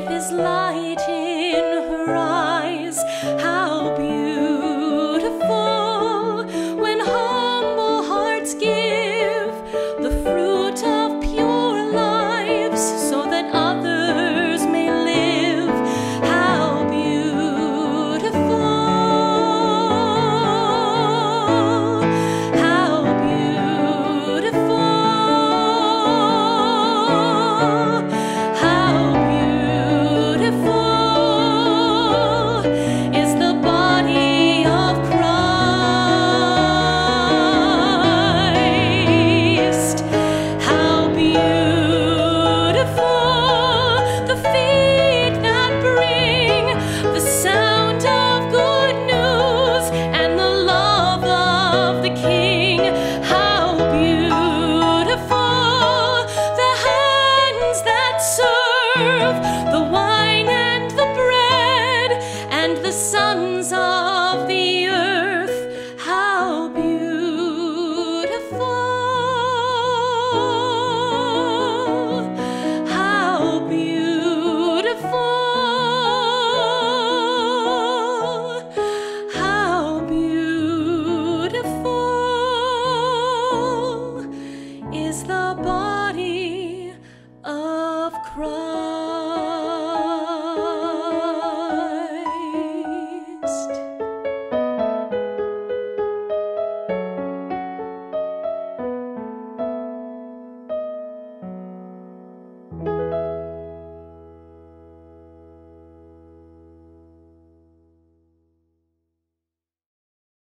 with his light in her eyes. Of Christ.